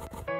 you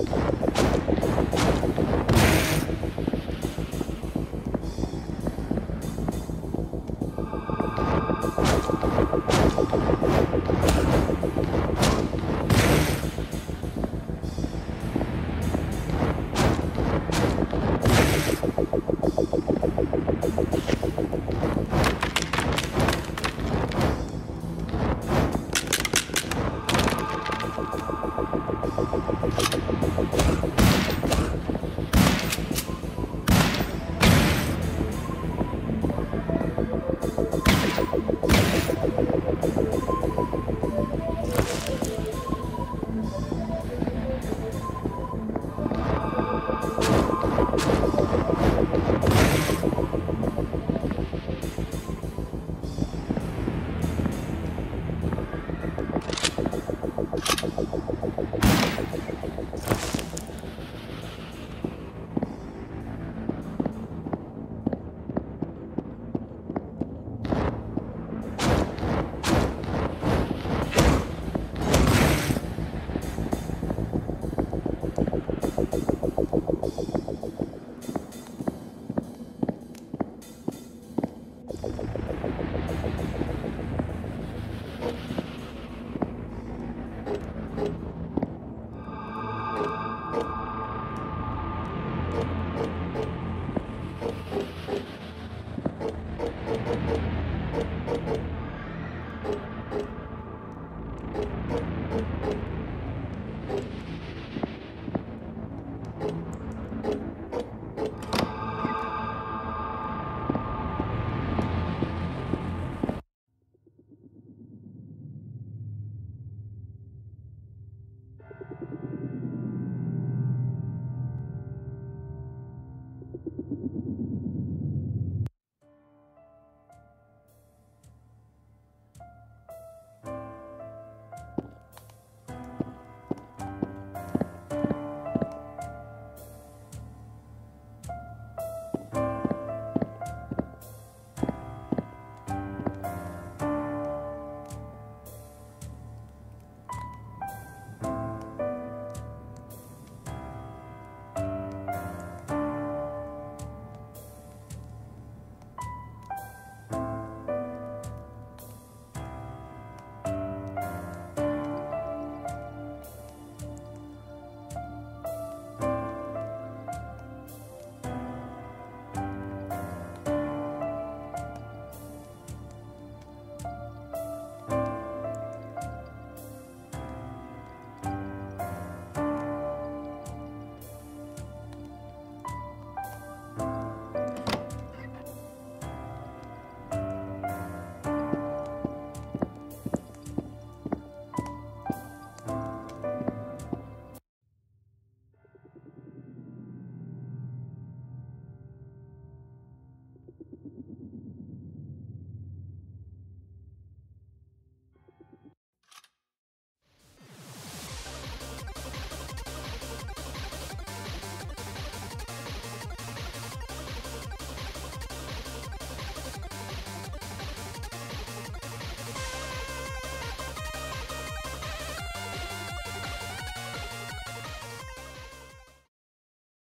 Oh,